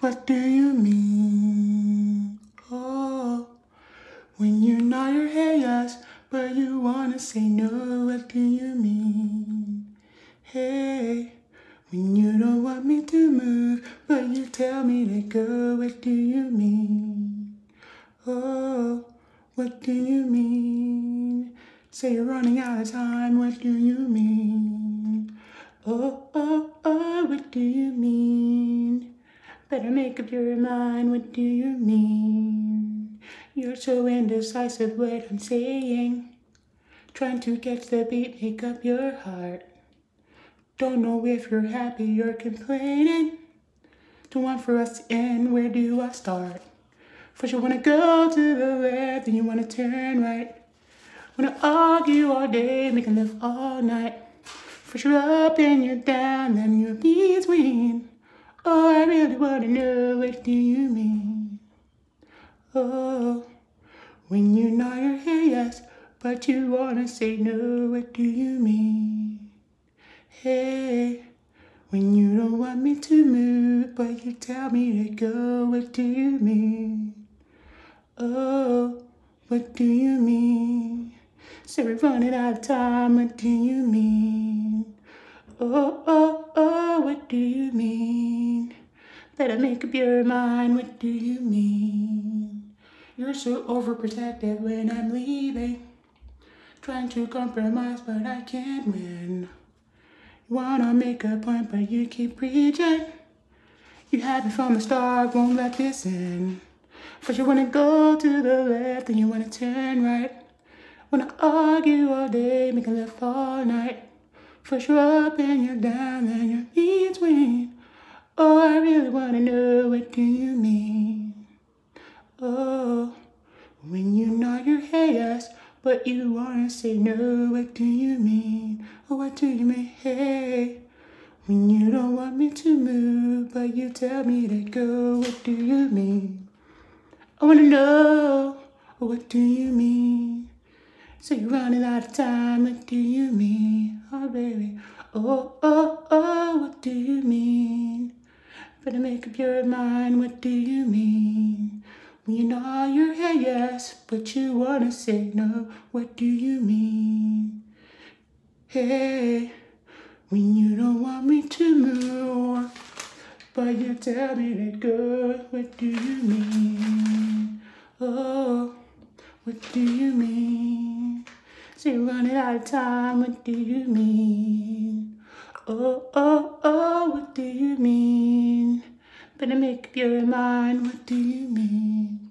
what do you mean? Oh, when you nod your head yes, but you wanna say no, what do you mean? Hey, when you don't want me to move, but you tell me to go, what do you mean? Oh, what do you mean? Say you're running out of time, what do you mean? Oh, oh, oh, what do you mean? Better make up your mind, what do you mean? You're so indecisive what I'm saying. Trying to catch the beat, make up your heart. Don't know if you're happy you're complaining. Don't want for us to end, where do I start? First you wanna go to the left, then you wanna turn right. Wanna argue all day, make love all night. First you're up, then you're down, then you're between. Oh, I really wanna know what do you mean? Oh, when you nod your head yes, but you wanna say no, what do you mean? Hey, when you don't want me to move, but you tell me to go, what do you mean? Oh, what do you mean? Say we're running out of time, what do you mean? Oh, oh, oh, what do you mean? Better make up your mind, what do you mean? You're so overprotective when I'm leaving. Trying to compromise, but I can't win. You wanna make a point, but you keep preaching. You had me from the start, won't let this in. First you wanna go to the left, then you wanna turn right. Wanna argue all day, make a love all night. First you're up and you're down, and you're between. Oh, I really wanna know what do you mean? Oh, when you nod your head yes, but you wanna say no, what do you mean? Oh, what do you mean? Hey, when you don't want me to move, but you tell me to go, what do you mean? I wanna know, what do you mean? So you're running out of time, what do you mean? Oh, baby, oh, oh, oh, what do you mean? Better make up your mind, what do you mean? When you nod your head yes, but you wanna say no, what do you mean? Hey, when you don't want me to move, but you tell me to go, what do you mean? Oh, what do you mean? Say you're running out of time, what do you mean? Oh, oh, oh, what do you mean? Gonna make up your mind. what do you mean?